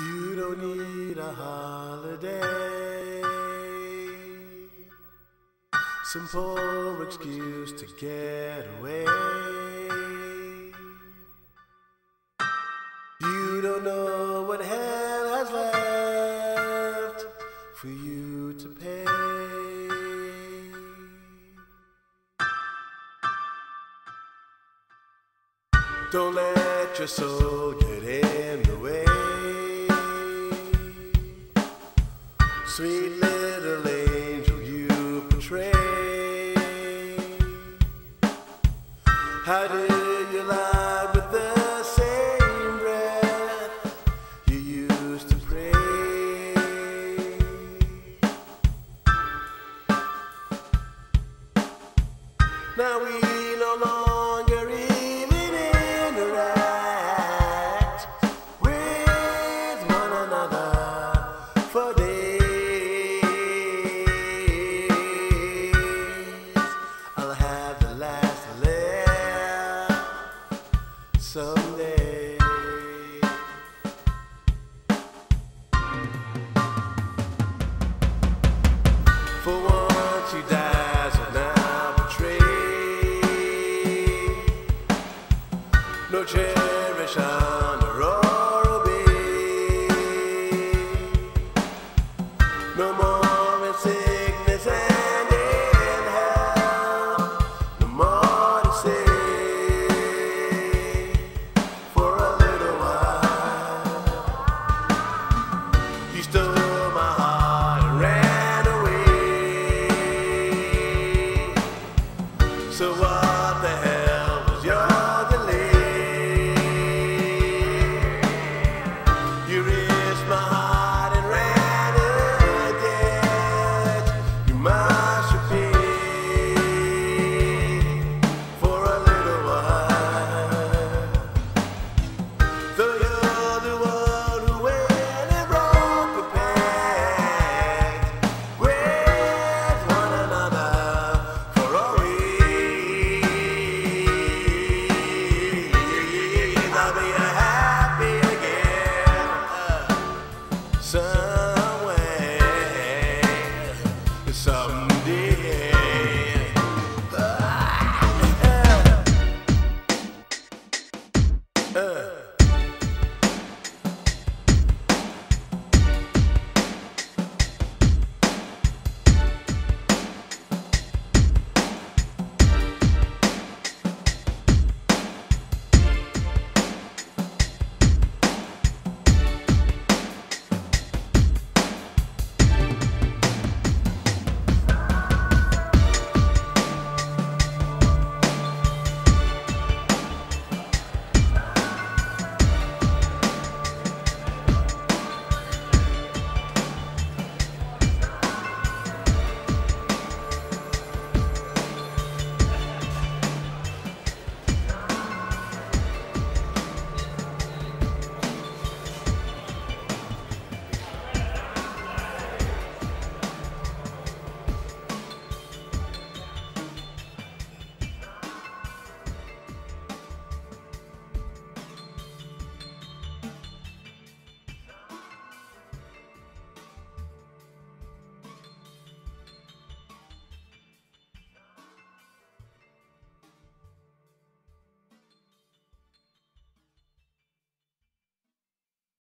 You don't need a holiday. Some poor excuse to get away. You don't know what hell has left for you to pay. Don't let your soul get Sweet little angel you portray. How do you lie with the same breath you used to pray? Now we no longer so I